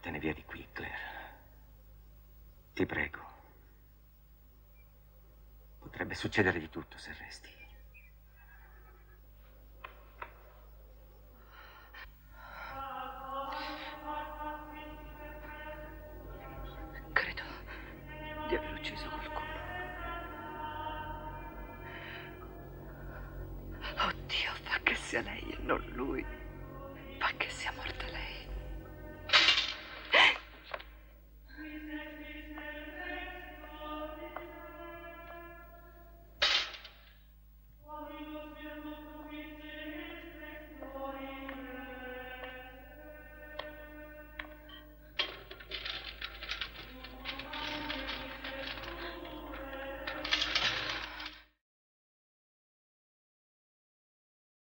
Vattene via di qui, Claire. Ti prego. Potrebbe succedere di tutto se resti. Credo di aver ucciso qualcuno. Oddio, fa che sia lei. e non lui.